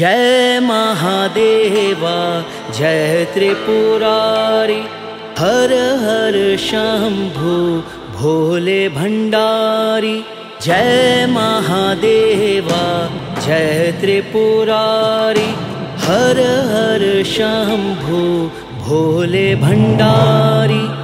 जय महादेवा, जय त्रिपुरारी। हर हर शंभु भोले भंडारी। जय महादेवा, जय त्रिपुरारी। हर हर शंभु भोले भंडारी।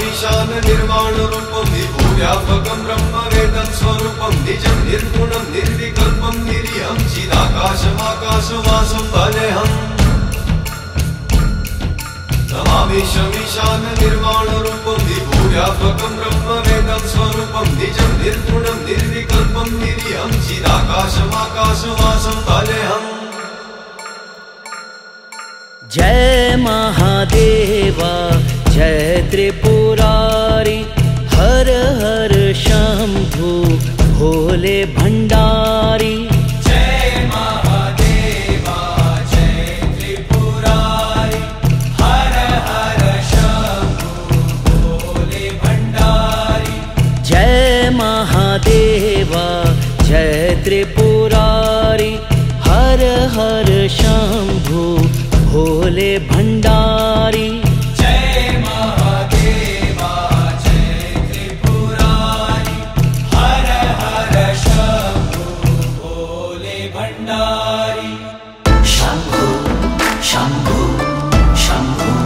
शमीशान निर्वाणरूपं विभूव्यापकं ब्रह्मवेदं स्वरूपं निजं निर्गुणं निर्विकल्पं निरीहं चिदाकाशमाकाशवासं भजेऽहम् नमामि शमीशान निर्वाणरूपं विभूव्यापकं ब्रह्मवेदं स्वरूपं निजं निर्गुणं निर्विकल्पं निरीहं चिदाकाशमाकाशवासं भजेऽहम् जय महादेवा। जय त्रिपुरारी हर हर शंभु भोले भंडारी। शम्भु शम्भुदेव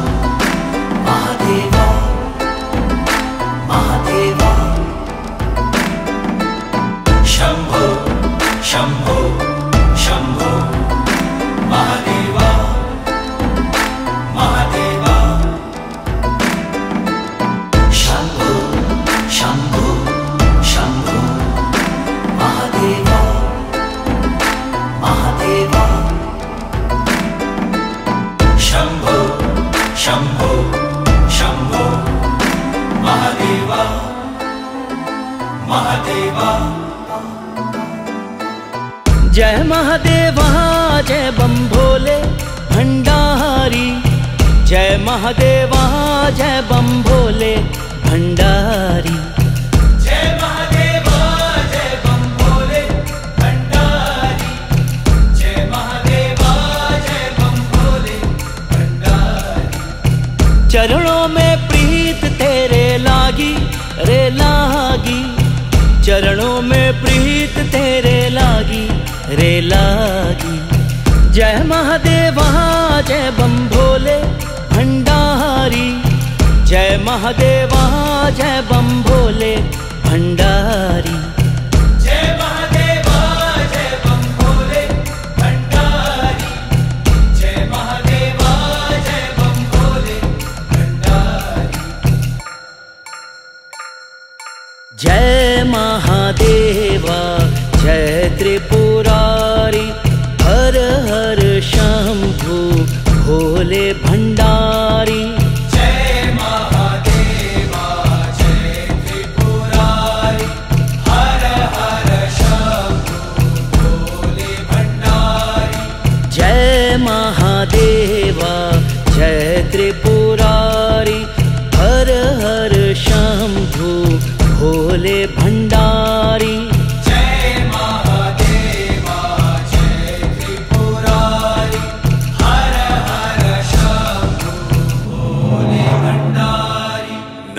शम्भु शम्भु। महादेवा। जय महादेवा जय बम भोले भंडारी। जय महादेवा जय बम भोले भंडारी। जय महादेवा जय बम भोले भंडारी। जय महादेवा जय बम भोले भंडारी। चरणों में प्रीत तेरे लागी, रे लागी। चरणों में प्रीत तेरे लागी, रे लागी। जय महादेवा जय बम भोले भंडारी। जय महादेवा जय बम भोले भंडारी। जय महादेवा जय त्रिपुरारी हर हर शंभु भोले भंडारी।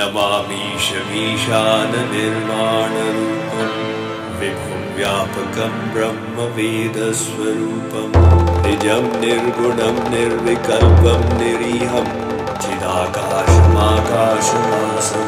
भंडारी नमामीशमीशाननिर्माणरूपं विभुं व्यापकं ब्रह्मवेदस्वरूपं निजं निर्गुणं निर्विकल्पं निरीहं चिदाकाशमाकाशवासं